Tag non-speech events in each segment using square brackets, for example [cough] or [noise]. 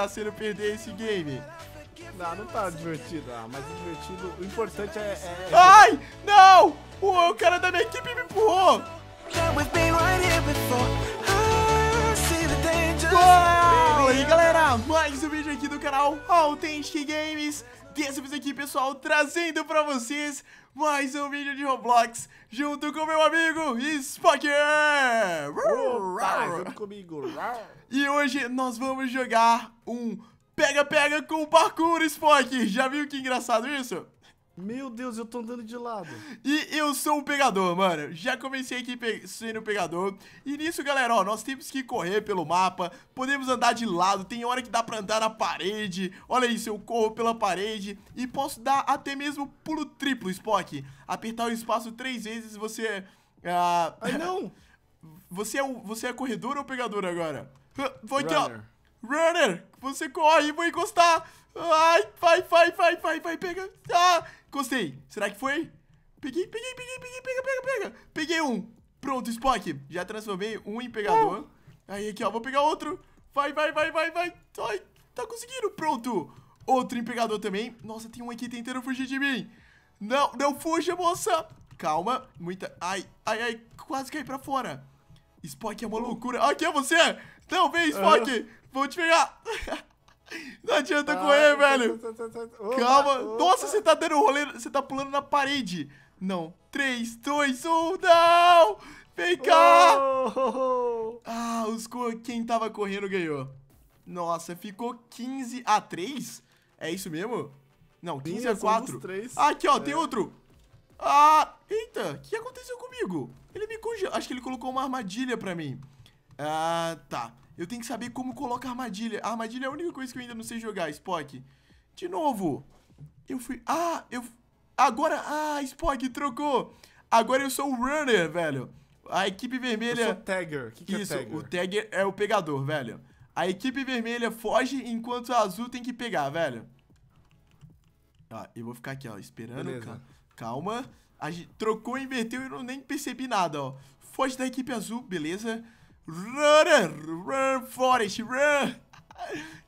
tá sendo perder esse game? Não, não tá divertido. Ah, mas o divertido, o importante é... é... Ai, não! O cara da minha equipe me empurrou! Uau! E galera, mais um vídeo aqui do canal Authentic Games Dessa vez aqui, pessoal, trazendo pra vocês mais um vídeo de Roblox Junto com meu amigo Spocker! Junto comigo E hoje nós vamos jogar um pega-pega com parkour, Spock. Já viu que engraçado isso? Meu Deus, eu tô andando de lado. E eu sou um pegador, mano. Já comecei aqui sendo pegador. E nisso, galera, ó, nós temos que correr pelo mapa. Podemos andar de lado. Tem hora que dá pra andar na parede. Olha isso, eu corro pela parede. E posso dar até mesmo pulo triplo, Spock. Apertar o espaço três vezes você... Uh... Ai, não! [laughs] Você é, o, você é corredor ou pegador agora? Vou aqui, ó. Runner! Você corre, vou encostar! Ai, vai, vai, vai, vai, vai, pega! Ah! Encostei. Será que foi? Peguei, peguei, peguei, peguei, pega, pega, pega. Peguei um. Pronto, Spock. Já transformei um em pegador. Aí, aqui, ó. Vou pegar outro. Vai, vai, vai, vai, vai. Ai, tá conseguindo. Pronto. Outro em pegador também. Nossa, tem um aqui tentando fugir de mim. Não, não fuja, moça. Calma. Muita... Ai, ai, ai. Quase caí pra fora. Spock é uma loucura. Aqui é você. Não, vem, Spock. Uhum. Vou te pegar. [laughs] Não adianta correr, velho. Calma. Nossa, você tá dando rolê. Você tá pulando na parede. Não. 3, 2, 1, não! Vem cá! Oh. Ah, os quem tava correndo ganhou. Nossa, ficou 15 a 3? É isso mesmo? Não, 15 a 4. Ah, aqui, ó, é. tem outro. Ah, eita, o que aconteceu comigo? Ele me congelou. Acho que ele colocou uma armadilha pra mim. Ah, tá. Eu tenho que saber como coloca a armadilha. A armadilha é a única coisa que eu ainda não sei jogar, Spock. De novo. Eu fui... Ah, eu... Agora... Ah, Spock trocou. Agora eu sou o runner, velho. A equipe vermelha... Eu sou tagger. O que, que Isso, é tagger? o tagger é o pegador, velho. A equipe vermelha foge enquanto a azul tem que pegar, velho. Ó, eu vou ficar aqui, ó, esperando. Beleza. Calma. A gente trocou, inverteu e eu nem percebi nada, ó. Foge da equipe azul, beleza. Run, run, Forest, run.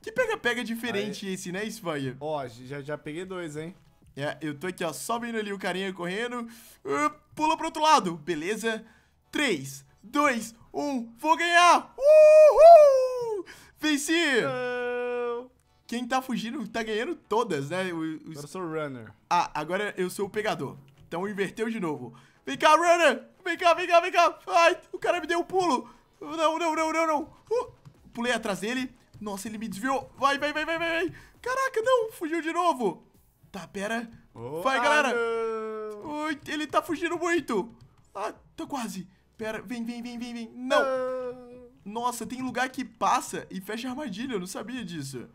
Que pega-pega diferente Aí. esse, né, Spy? Ó, já, já peguei dois, hein? É, eu tô aqui, ó, só vendo ali o carinha correndo. Uh, pula pro outro lado, beleza? 3, 2, 1, vou ganhar! Uhul! Venci! Não. Quem tá fugindo tá ganhando todas, né? Agora eu sou o runner. Ah, agora eu sou o pegador. Então inverteu de novo. Vem cá, runner! Vem cá, vem cá, vem cá! Ai, o cara me deu um pulo! Não, não, não, não, não. Uh, pulei atrás dele. Nossa, ele me desviou. Vai, vai, vai, vai, vai. Caraca, não. Fugiu de novo. Tá, pera. Oh, vai, galera. Ui, ele tá fugindo muito. Ah, tô quase. Pera, vem, vem, vem, vem, vem. Não. Nossa, tem lugar que passa e fecha armadilha. Eu não sabia disso.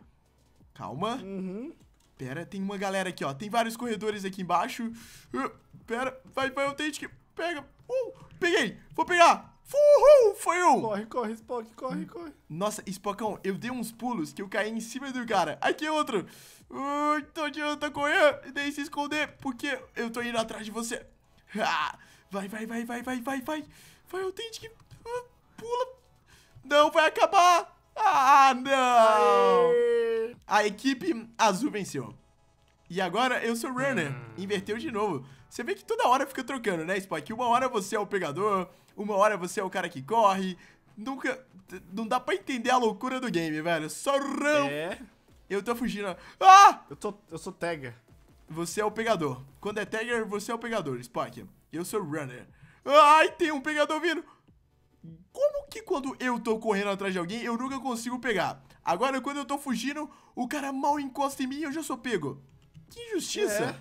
Calma. Uhum. Pera, tem uma galera aqui, ó. Tem vários corredores aqui embaixo. Uh, pera, vai, vai, eu tenho que... Pega. Uh, peguei. Vou pegar. Uhul, foi um! Corre, corre, Spock, corre, corre. Nossa, Spockão, eu dei uns pulos que eu caí em cima do cara. Aqui outro. Ui, tô adianta correr e nem se esconder, porque eu tô indo atrás de você. Ah, vai, vai, vai, vai, vai, vai, vai. Vai, eu tenho que... Uh, pula. Não vai acabar. Ah, não. Aê. A equipe azul venceu. E agora eu sou o runner. Hum. Inverteu de novo. Você vê que toda hora fica trocando, né, Spock? Uma hora você é o pegador, uma hora você é o cara que corre. Nunca. Não dá pra entender a loucura do game, velho. Só run. É. Eu tô fugindo. Ah! Eu, tô, eu sou tagger. Você é o pegador. Quando é tagger, você é o pegador, Spock. Eu sou runner. Ai, tem um pegador vindo. Como que quando eu tô correndo atrás de alguém, eu nunca consigo pegar? Agora, quando eu tô fugindo, o cara mal encosta em mim e eu já sou pego. Que injustiça. É.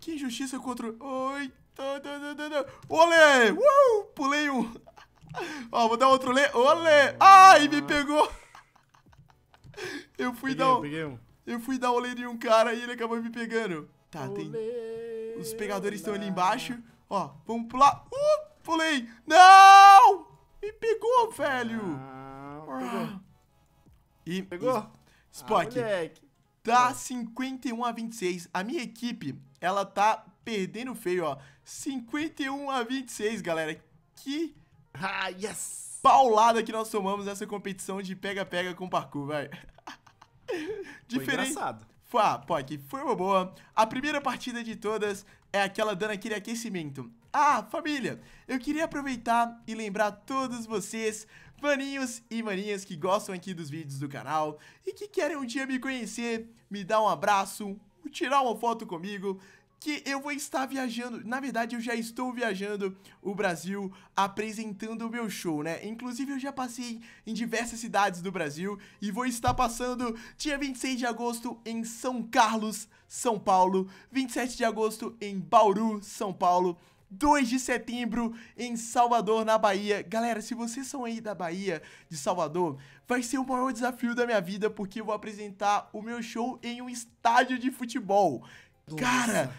Que injustiça contra... Oi. Olê! Uh! Pulei um. [laughs] Ó, vou dar outro lê. Olê! Ai, me pegou. Eu fui peguei, dar um... Peguei um. Eu fui dar olê em um cara e ele acabou me pegando. Tá, tem... Os pegadores estão ali embaixo. Ó, vamos pular. Uh! Pulei. Não! Me pegou, velho. Ah, pegou. Ah. E... Pegou? E, Spock. Ah, tá 51 a 26. A minha equipe, ela tá perdendo feio, ó. 51 a 26, galera. Que ah, yes! paulada que nós tomamos nessa competição de pega-pega com parkour, vai. Diferente. [laughs] Foi engraçado. Foi, ah, pô, que foi uma boa. A primeira partida de todas é aquela dando aquele aquecimento. Ah, família, eu queria aproveitar e lembrar todos vocês, maninhos e maninhas que gostam aqui dos vídeos do canal e que querem um dia me conhecer, me dar um abraço, tirar uma foto comigo, que eu vou estar viajando, na verdade eu já estou viajando o Brasil apresentando o meu show, né? Inclusive eu já passei em diversas cidades do Brasil e vou estar passando dia 26 de agosto em São Carlos, São Paulo, 27 de agosto em Bauru, São Paulo, 2 de setembro em Salvador, na Bahia. Galera, se vocês são aí da Bahia, de Salvador, vai ser o maior desafio da minha vida porque eu vou apresentar o meu show em um estádio de futebol. Nossa. Cara,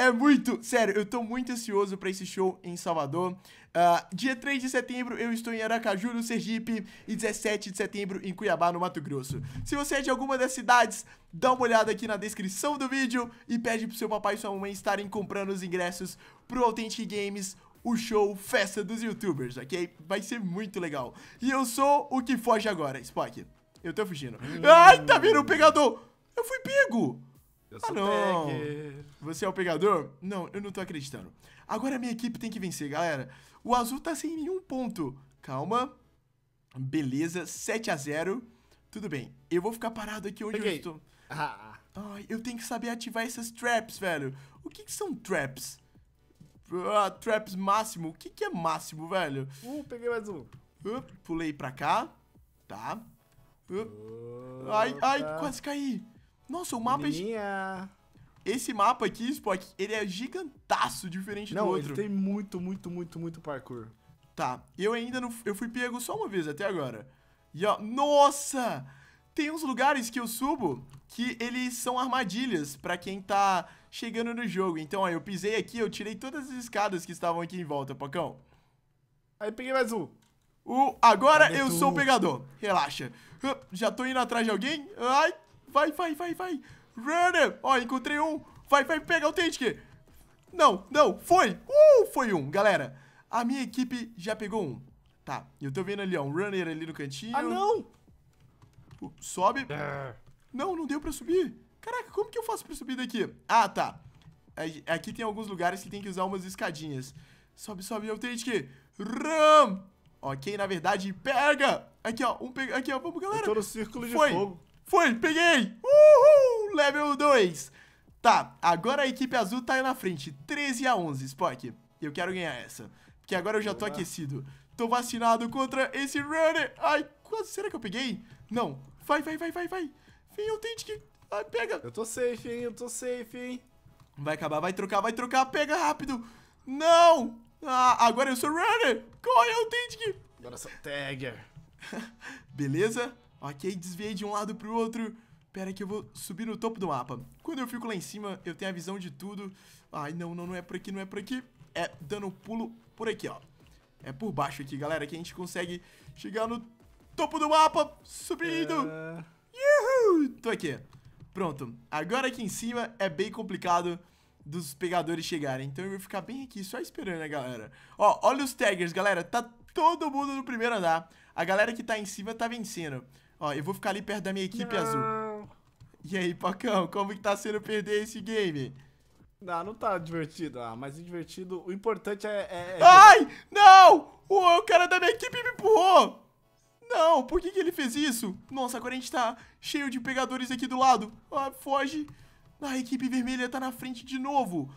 é muito. Sério, eu tô muito ansioso pra esse show em Salvador. Uh, dia 3 de setembro eu estou em Aracaju, no Sergipe, e 17 de setembro em Cuiabá, no Mato Grosso. Se você é de alguma das cidades, dá uma olhada aqui na descrição do vídeo e pede pro seu papai e sua mamãe estarem comprando os ingressos pro Authentic Games, o show Festa dos Youtubers, ok? Vai ser muito legal. E eu sou o que foge agora, Spock. Eu tô fugindo. Hum. Ai, tá vendo o pegador? Eu fui pego! Eu ah, sou ah, não. Você é o pegador? Não, eu não tô acreditando. Agora a minha equipe tem que vencer, galera. O azul tá sem nenhum ponto. Calma. Beleza, 7 a 0 Tudo bem. Eu vou ficar parado aqui onde eu estou. Ah. Ai, eu tenho que saber ativar essas traps, velho. O que, que são traps? Uh, traps máximo. O que, que é máximo, velho? Uh, peguei mais um. Uh, pulei pra cá. Tá. Uh. Ai, ai, quase caí. Nossa, o mapa é... Esse mapa aqui, Spock, ele é gigantaço, diferente não, do outro. Não, ele tem muito, muito, muito, muito parkour. Tá, eu ainda não... Eu fui pego só uma vez até agora. E ó, nossa! Tem uns lugares que eu subo que eles são armadilhas pra quem tá chegando no jogo. Então, ó, eu pisei aqui, eu tirei todas as escadas que estavam aqui em volta, Pocão. Aí peguei mais um. O, agora Cadê eu tu? sou o pegador. Relaxa. Já tô indo atrás de alguém. Ai, Vai, vai, vai, vai. Runner. Ó, encontrei um. Vai, vai pegar o Tentic. Não, não. Foi. Uh, foi um. Galera, a minha equipe já pegou um. Tá, eu tô vendo ali, ó, um runner ali no cantinho. Ah, não. Sobe. É. Não, não deu pra subir. Caraca, como que eu faço pra subir daqui? Ah, tá. Aqui tem alguns lugares que tem que usar umas escadinhas. Sobe, sobe, eu tenho que... Ram! Ok, na verdade, pega! Aqui, ó, um pega... Aqui, ó, vamos, galera. Eu tô no círculo de Foi. fogo. Foi, peguei! Uhul! Level 2. Tá, agora a equipe azul tá aí na frente. 13 a 11, Spock. Eu quero ganhar essa. Porque agora eu já tô aquecido. Tô vacinado contra esse runner. Ai, quase. Será que eu peguei? Não. Vai, vai, vai, vai, vai. Vem, eu tente que... Ai, pega. Eu tô safe, hein? Eu tô safe, hein? Vai acabar, vai trocar, vai trocar. Pega rápido. Não! Ah, agora eu sou runner. Corre, eu tente que... Agora eu sou tagger. [laughs] Beleza? Ok, desviei de um lado pro outro. Pera que eu vou subir no topo do mapa. Quando eu fico lá em cima, eu tenho a visão de tudo. Ai, não, não, não é por aqui, não é por aqui. É dando pulo por aqui, ó. É por baixo aqui, galera, que a gente consegue chegar no topo do mapa. Subindo. Uh... Uhul! Tô aqui. Pronto. Agora aqui em cima é bem complicado dos pegadores chegarem. Então eu vou ficar bem aqui, só esperando, né, galera? Ó, olha os taggers, galera. Tá todo mundo no primeiro andar. A galera que tá em cima tá vencendo. Ó, eu vou ficar ali perto da minha equipe não. azul. E aí, Pacão, como que tá sendo perder esse game? Não, não tá divertido. Ah, mas divertido, o importante é... é, é... Ai, não! O cara da minha equipe me empurrou! Não, por que, que ele fez isso? Nossa, agora a gente tá cheio de pegadores aqui do lado. Ah, foge. A equipe vermelha tá na frente de novo.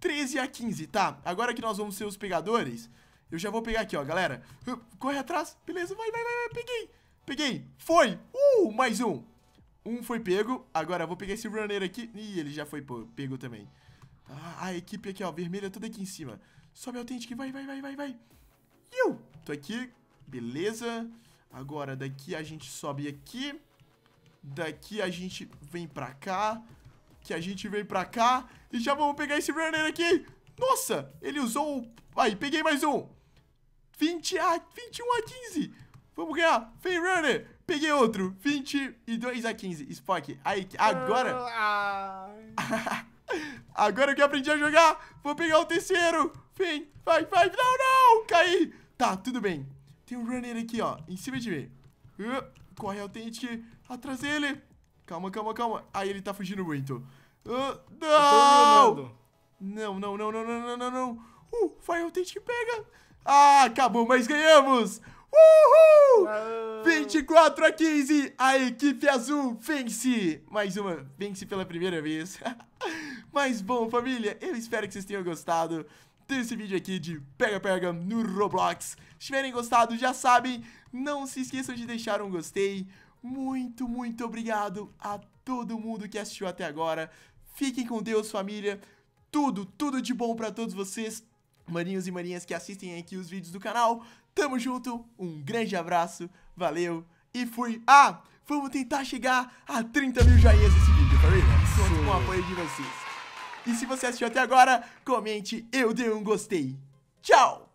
13 a 15, tá? Agora que nós vamos ser os pegadores, eu já vou pegar aqui, ó, galera. Corre atrás. Beleza, vai, vai, vai, vai. Peguei. Peguei. Foi. Uh, mais um. Um foi pego. Agora vou pegar esse runner aqui. Ih, ele já foi pego também. Ah, a equipe aqui, ó, vermelha toda aqui em cima. Sobe autêntico. Vai, vai, vai, vai, vai. Iu. Tô aqui. Beleza. Agora daqui a gente sobe aqui. Daqui a gente vem pra cá. Que a gente vem pra cá. E já vamos pegar esse runner aqui. Nossa, ele usou. Aí, peguei mais um. 20 a... 21 a 15. Vamos ganhar. Vem, runner. Peguei outro. 22 a 15. Spock. Aí, agora... [laughs] agora que eu aprendi a jogar, vou pegar o terceiro. Vem. Vai, vai. Não, não. Caí. Tá, tudo bem. Tem um runner aqui, ó. Em cima de mim. Uh, corre autêntico. Atrás dele. Calma, calma, calma. Aí ele tá fugindo muito. Tô não! Não, não, não, não, não, não, não, não. Uh, Tate que pega. Ah, acabou, mas ganhamos. Uhul! Ah, 24 a 15, a equipe azul vence! Mais uma, vence pela primeira vez. [laughs] Mas bom, família, eu espero que vocês tenham gostado desse vídeo aqui de Pega Pega no Roblox. Se tiverem gostado, já sabem, não se esqueçam de deixar um gostei. Muito, muito obrigado a todo mundo que assistiu até agora. Fiquem com Deus, família. Tudo, tudo de bom pra todos vocês, maninhos e maninhas que assistem aqui os vídeos do canal. Tamo junto, um grande abraço, valeu e fui. Ah, vamos tentar chegar a 30 mil joinhas nesse vídeo, família. Conto com o apoio de vocês. E se você assistiu até agora, comente eu dei um gostei. Tchau!